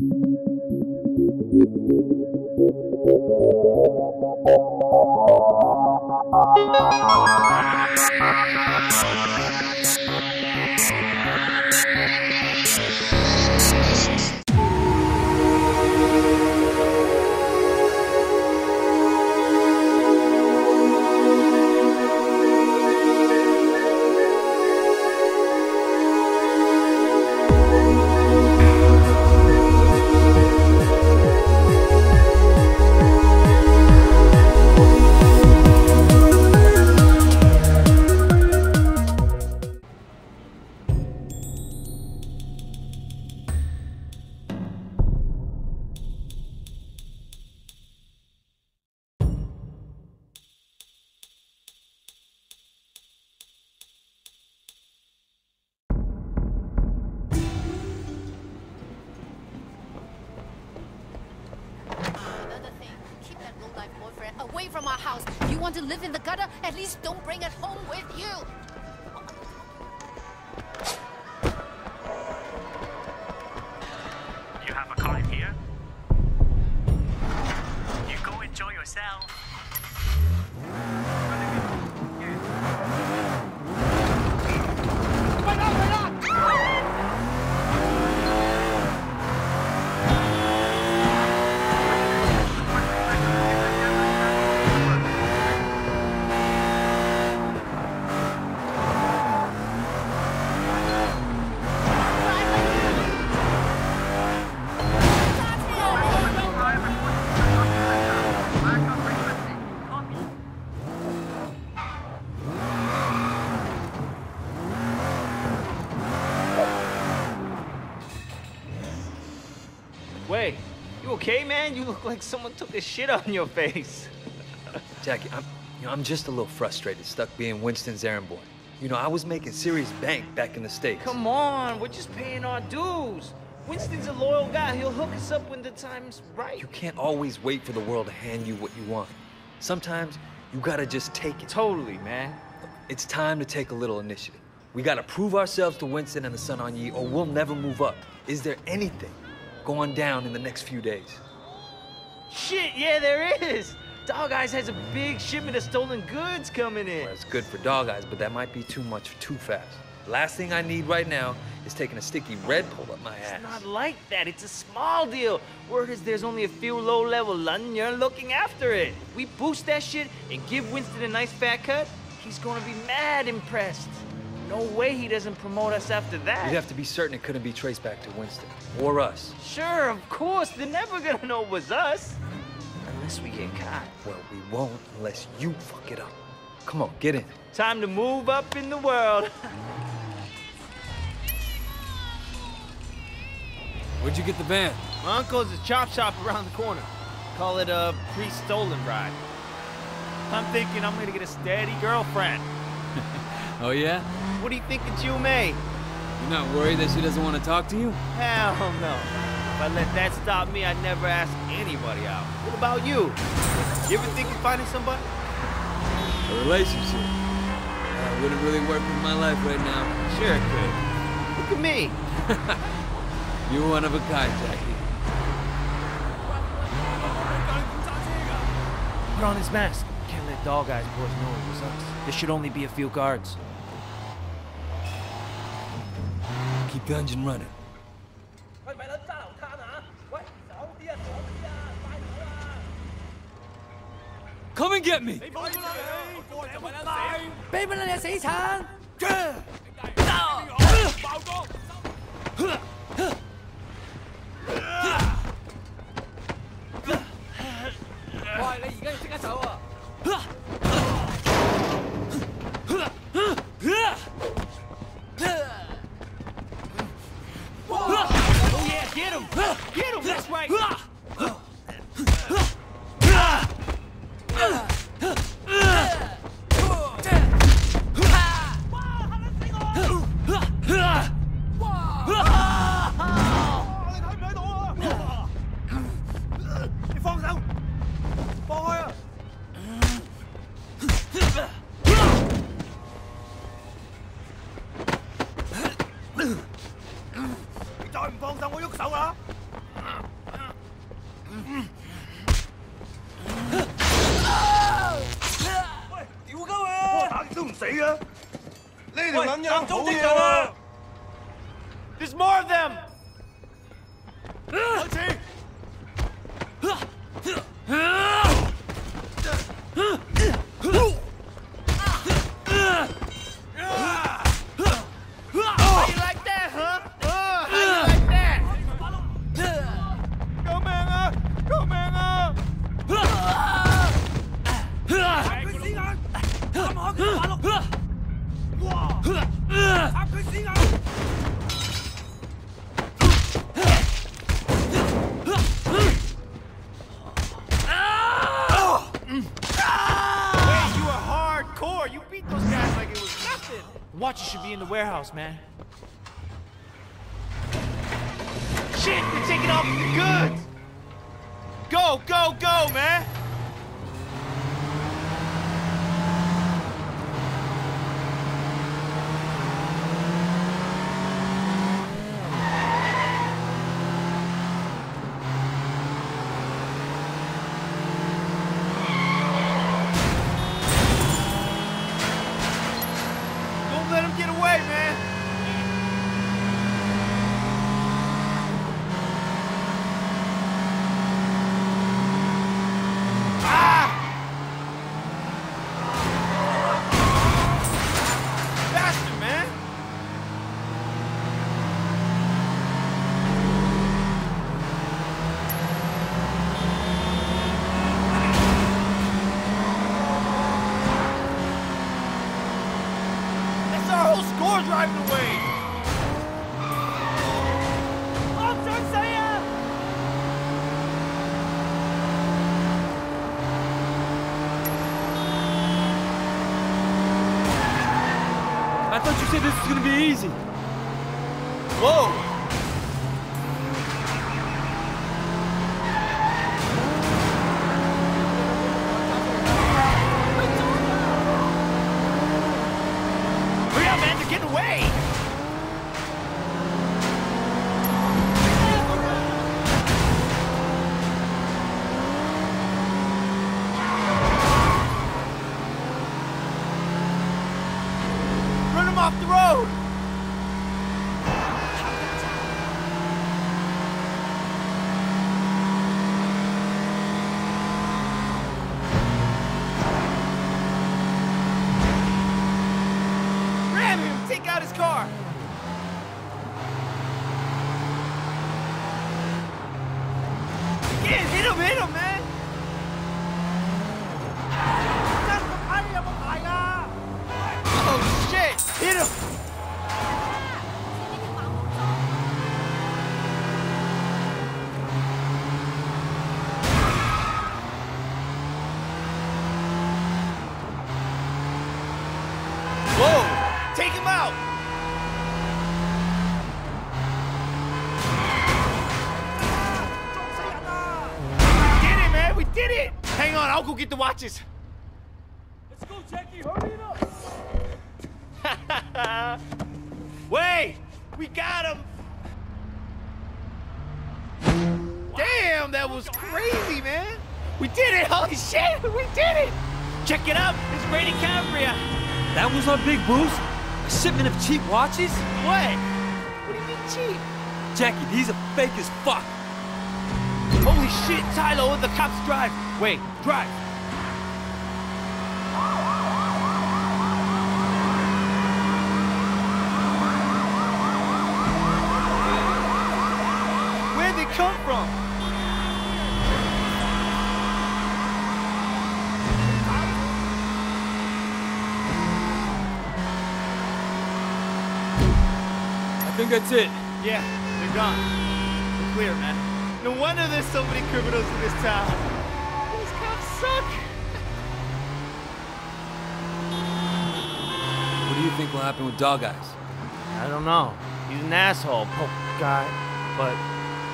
Another away from our house. You want to live in the gutter? At least don't bring it home with you. You okay, man? You look like someone took a shit on your face. Jackie, I'm, you know, I'm just a little frustrated, stuck being Winston's errand boy. You know, I was making serious bank back in the States. Come on, we're just paying our dues. Winston's a loyal guy. He'll hook us up when the time's right. You can't always wait for the world to hand you what you want. Sometimes you gotta just take it. Totally, man. It's time to take a little initiative. We gotta prove ourselves to Winston and the Sun On Yee, or we'll never move up. Is there anything going down in the next few days? Shit, yeah, there is. Dog Eyes has a big shipment of stolen goods coming in. Well, it's good for dog eyes, but that might be too much too fast. Last thing I need right now is taking a sticky red pull up my ass. It's not like that. It's a small deal. Word is there's only a few low-level London looking after it. If we boost that shit and give Winston a nice fat cut, he's gonna be mad impressed. No way he doesn't promote us after that. You'd have to be certain it couldn't be traced back to Winston or us. Sure, of course. They're never gonna know it was us. Unless we get caught. Well, we won't unless you fuck it up. Come on, get in. Time to move up in the world. Where'd you get the van? My uncle's a chop shop around the corner. Call it a pre-stolen ride. I'm thinking I'm gonna get a steady girlfriend. Oh, yeah? What do you think of Jill May? You're not worried that she doesn't want to talk to you? Hell no. If I let that stop me, I'd never ask anybody out. What about you? You ever think of finding somebody? A relationship. Uh, wouldn't really work with my life right now. Sure it could. Look at me. You're one of a kind, Jackie. Put on his mask. Can't let Dog Eyes boys know it was us. There should only be a few guards. Keep the engine running. Come and get me! Get him! Get him! That's right! 唔死啊！呢条撚人好嘢啊！There's more of them。開始。Hey, you are hardcore. You beat those guys like it was nothing. Watches should be in the warehouse, man. Shit, they're taking off the goods. Go, go, go, man. Don't let him get away, man. Ah! Faster, man. That's our whole score driving away. I thought you said this was gonna be easy. Whoa! Hurry up, man! They're getting away! Run them off the road! Ram him! Take out his car! Get hit We did it! Hang on, I'll go get the watches. Let's go, Jackie. Hurry it up. Wait! We got him! Damn, that was crazy, man! We did it! Holy shit! We did it! Check it out! It's Brady Cambria! That was our big boost? A shipment of cheap watches? What? What do you mean cheap? Jackie, these are fake as fuck. Holy shit, Tylo, the cops drive! Wait, drive! Where'd they come from? I think that's it. Yeah, they're gone. We're clear, man. No wonder there's so many criminals in this town. These cops suck. What do you think will happen with Dog Eyes? I don't know. He's an asshole, poor guy, but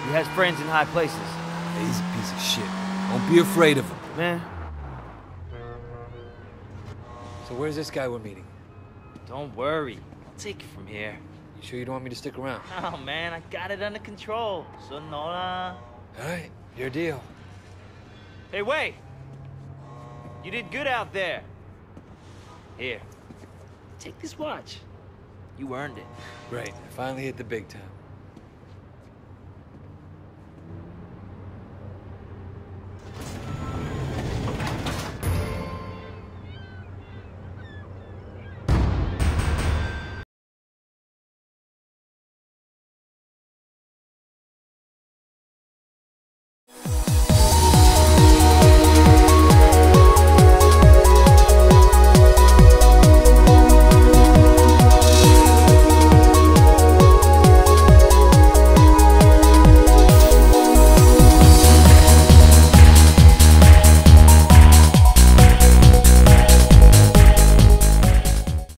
he has friends in high places. Yeah, he's a piece of shit. Don't be afraid of him. Man, So where's this guy we're meeting? don't worry. I'll take it from here. You sure you don't want me to stick around? Oh man, I got it under control. Sonora. All right, your deal. Hey, wait! You did good out there. Here, take this watch. You earned it. Right. Finally hit the big time.